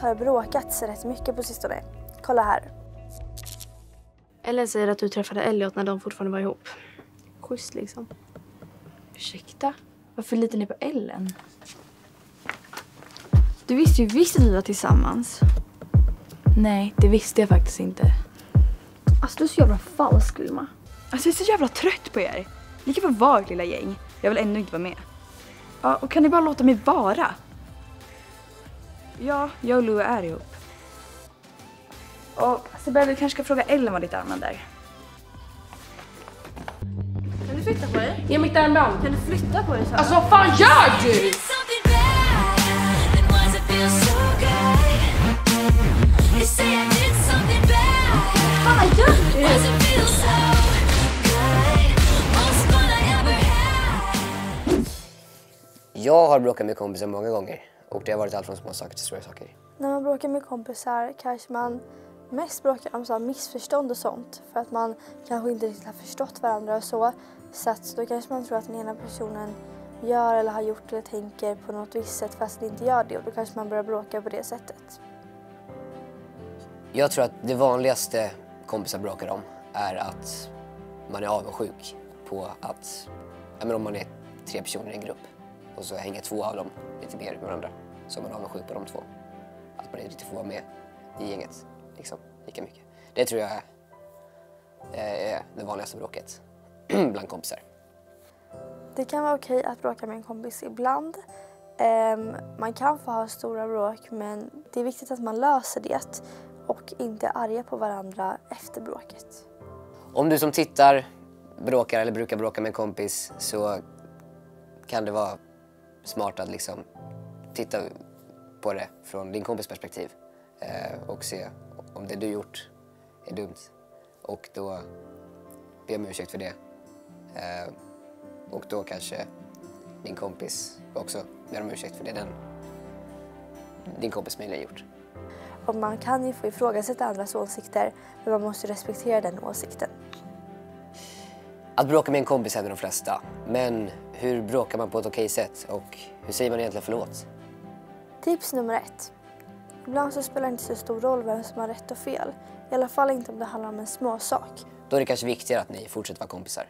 har det bråkats rätt mycket på sistone. Kolla här. Ellen säger att du träffade Elliot när de fortfarande var ihop. Schysst liksom. Ursäkta? Varför litar ni på Ellen? Du visste ju visst att vi var tillsammans. Nej, det visste jag faktiskt inte. Alltså du är så jävla falsk Vilma. Alltså jag är så jävla trött på er. Ni kan få vara lilla gäng. Jag vill ändå inte vara med. Ja, och kan ni bara låta mig vara? Ja, jag och Lou är ihop. Och Sibel, vi kanske ska fråga Ellen vad ditt armband är. Kan du flytta på dig? Ge mitt armband. Kan du flytta på dig så? Alltså vad fan gör du? Fan gör du? Jag har bråkat med kompisar många gånger och det har varit allt från små saker till stora saker. När man bråkar med kompisar kanske man mest bråkar om så missförstånd och sånt för att man kanske inte riktigt har förstått varandra och så. Så att då kanske man tror att den ena personen gör eller har gjort eller tänker på något visst sätt fast den inte gör det och då kanske man börjar bråka på det sättet. Jag tror att det vanligaste kompisar bråkar om är att man är avundsjuk på att, ja men om man är tre personer i en grupp och så hänger två av dem lite mer med varandra så är man avundsjuk på de två. Att man inte får vara med i gänget liksom, lika mycket. Det tror jag är, är det vanligaste bråket bland kompisar. Det kan vara okej att bråka med en kompis ibland. Ehm, man kan få ha stora bråk men det är viktigt att man löser det och inte är arga på varandra efter bråket. Om du som tittar bråkar eller brukar bråka med en kompis så kan det vara smart att liksom titta på det från din kompis perspektiv eh, och se om det du gjort är dumt. Och då be om ursäkt för det. Eh, och då kanske din kompis också ber om ursäkt för det den, din kompis möjligen gjort. Och man kan ju få ifrågasätta andras åsikter men man måste respektera den åsikten. Att bråka med en kompis händer de flesta, men hur bråkar man på ett okej sätt och hur säger man egentligen förlåt? Tips nummer ett. Ibland så spelar det inte så stor roll vem som har rätt och fel. I alla fall inte om det handlar om en små sak. Då är det kanske viktigare att ni fortsätter vara kompisar.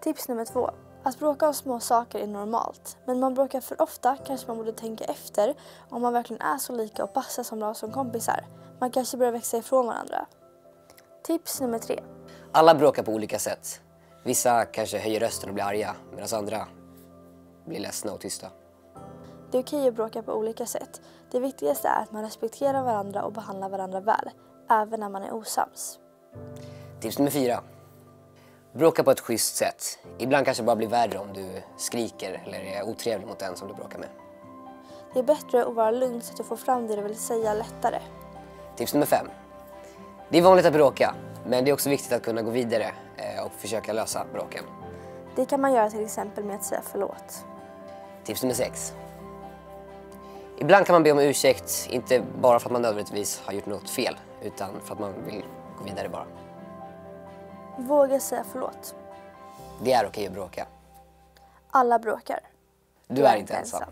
Tips nummer två. Att bråka om små saker är normalt, men man bråkar för ofta kanske man borde tänka efter om man verkligen är så lika och passar så bra som kompisar. Man kanske börjar växa ifrån varandra. Tips nummer tre. Alla bråkar på olika sätt. Vissa kanske höjer rösten och blir arga medan andra blir ledsna och tysta. Det är okej att bråka på olika sätt. Det viktigaste är att man respekterar varandra och behandlar varandra väl, även när man är osams. Tips nummer fyra. Bråka på ett schysst sätt. Ibland kanske det bara blir värre om du skriker eller är otrevlig mot den som du bråkar med. Det är bättre att vara lugn så att du får fram det du vill säga lättare. Tips nummer fem. Det är vanligt att bråka, men det är också viktigt att kunna gå vidare eh, och försöka lösa bråken. Det kan man göra till exempel med att säga förlåt. Tips nummer sex. Ibland kan man be om ursäkt, inte bara för att man nödvändigtvis har gjort något fel, utan för att man vill gå vidare bara. Våga säga förlåt. Det är okej att bråka. Alla bråkar. Du är inte ensam.